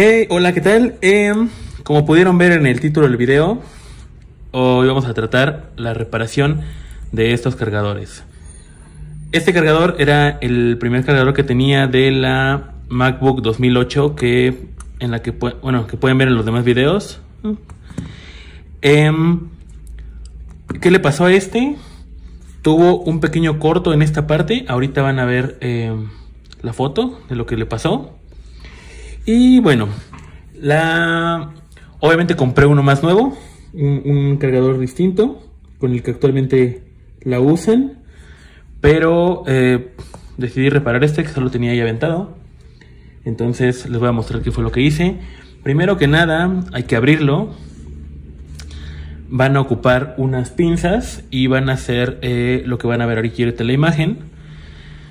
Eh, hola, ¿qué tal? Eh, como pudieron ver en el título del video, hoy vamos a tratar la reparación de estos cargadores. Este cargador era el primer cargador que tenía de la MacBook 2008 que en la que bueno que pueden ver en los demás videos. Eh, ¿Qué le pasó a este? Tuvo un pequeño corto en esta parte. Ahorita van a ver eh, la foto de lo que le pasó. Y bueno, la obviamente compré uno más nuevo, un, cargador distinto con el que actualmente la usan, pero eh, decidí reparar este que solo tenía ya aventado. Entonces les voy a mostrar qué fue lo que hice. Primero que nada, hay que abrirlo van a ocupar unas pinzas y van a hacer eh, lo que van a ver ahorita en la imagen.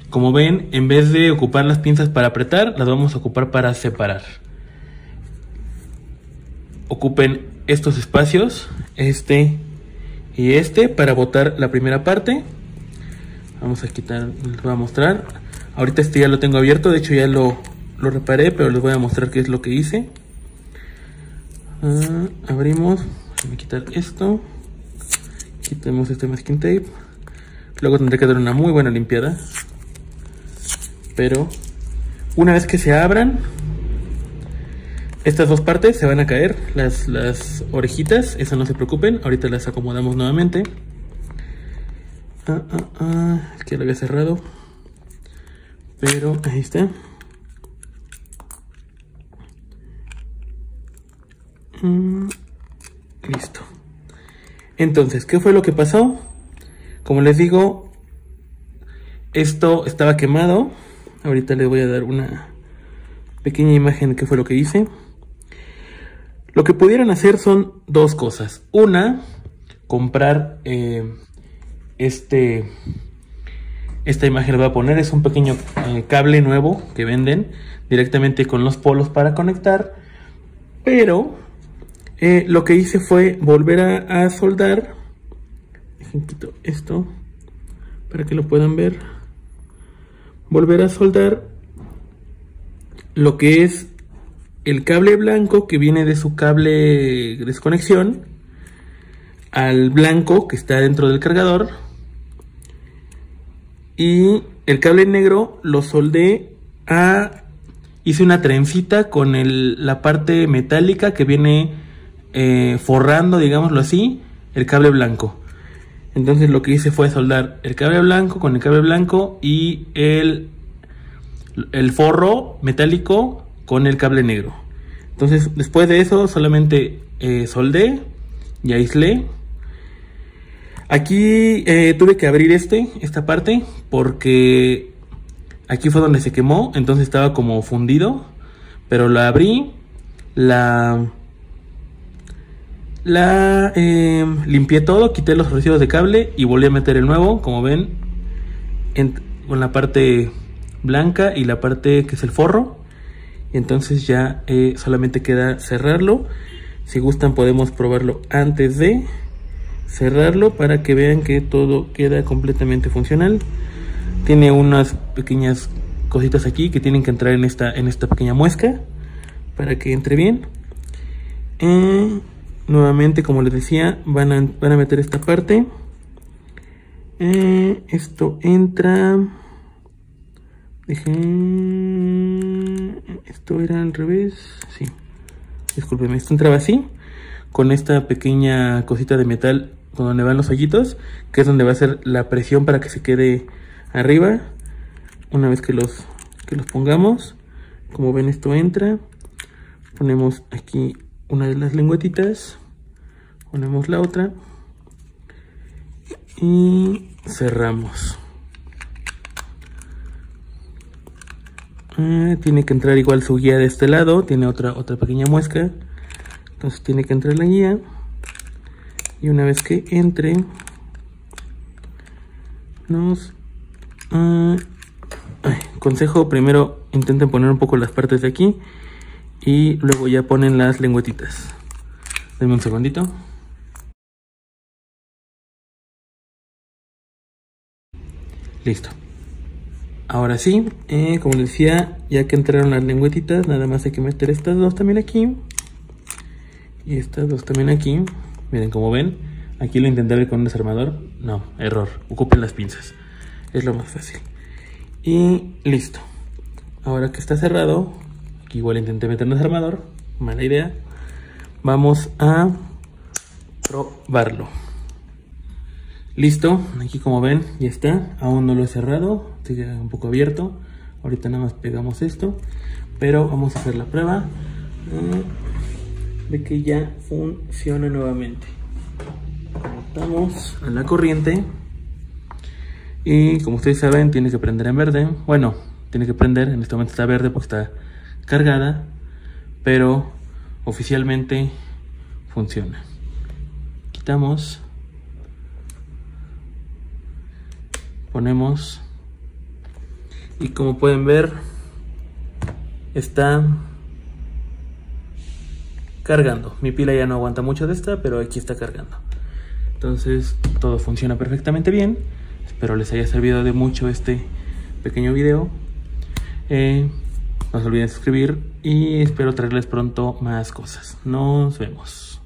Como ven, en vez de ocupar las pinzas para apretar, las vamos a ocupar para separar. Ocupen estos espacios, este y este, para botar la primera parte. Vamos a quitar, les voy a mostrar. Ahorita este ya lo tengo abierto, de hecho ya lo, lo reparé, pero les voy a mostrar qué es lo que hice. Ah, abrimos Déjame quitar esto. Quitemos este masking tape. Luego tendré que dar una muy buena limpiada. Pero una vez que se abran, estas dos partes se van a caer. Las, las orejitas, eso no se preocupen. Ahorita las acomodamos nuevamente. Ah, ah, ah, que lo había cerrado. Pero ahí está. Mm. Listo. Entonces, ¿qué fue lo que pasó? Como les digo, esto estaba quemado. Ahorita les voy a dar una pequeña imagen de qué fue lo que hice. Lo que pudieran hacer son dos cosas. Una, comprar eh, este... Esta imagen le voy a poner, es un pequeño eh, cable nuevo que venden directamente con los polos para conectar. Pero eh, lo que hice fue volver a, soldar. esto para que lo puedan ver. Volver a soldar lo que es el cable blanco que viene de su cable de desconexión al blanco que está dentro del cargador. Y el cable negro lo soldé a... Hice una trencita con la parte metálica que viene eh, forrando, digámoslo así, el cable blanco. Entonces lo que hice fue soldar el cable blanco con el cable blanco y el, el forro metálico con el cable negro. Entonces después de eso solamente eh, soldé y aislé. Aquí eh, tuve que abrir este, esta parte, porque aquí fue donde se quemó, entonces estaba como fundido. Pero la abrí, la la eh, limpié todo, quité los residuos de cable y volví a meter el nuevo, como ven, con la parte blanca y la parte que es el forro. Entonces ya eh, solamente queda cerrarlo. Si gustan podemos probarlo antes de cerrarlo para que vean que todo queda completamente funcional. Tiene unas pequeñas cositas aquí que tienen que entrar en esta, en esta pequeña muesca para que entre bien. Eh, nuevamente como les decía van a, van a meter esta parte. Eh, esto entra esto era al revés sí discúlpeme esto entraba así con esta pequeña cosita de metal donde van los hoyitos que es donde va a ser la presión para que se quede arriba. Una vez que los que los pongamos como ven esto entra. Ponemos aquí una de las lengüetitas ponemos la otra y cerramos ah, tiene que entrar igual su guía de este lado tiene otra otra pequeña muesca entonces tiene que entrar la guía y una vez que entre nos ah, consejo primero intenten poner un poco las partes de aquí y luego ya ponen las lengüetitas. Denme un segundito. Listo. Ahora sí, eh, como les decía, ya que entraron las lengüetitas, nada más hay que meter estas dos también aquí. Y estas dos también aquí. Miren, como ven, aquí lo intenté ver con un desarmador. No, error. Ocupen las pinzas. Es lo más fácil. Y listo. Ahora que está cerrado, aquí igual intenté meter un desarmador. Mala idea. Vamos a probarlo. Listo, aquí como ven ya está, aún no lo he cerrado, sigue un poco abierto. Ahorita nada más pegamos esto, pero vamos a hacer la prueba de que ya funciona nuevamente. Conectamos a la corriente y como ustedes saben tiene que prender en verde. Bueno, tiene que prender, en este momento está verde porque está cargada, pero oficialmente funciona. Quitamos ponemos. Y como pueden ver está cargando. Mi pila ya no aguanta mucho de esta pero aquí está cargando. Entonces todo funciona perfectamente bien. Espero les haya servido de mucho este pequeño video. Eh, no se olviden suscribir y espero traerles pronto más cosas. Nos vemos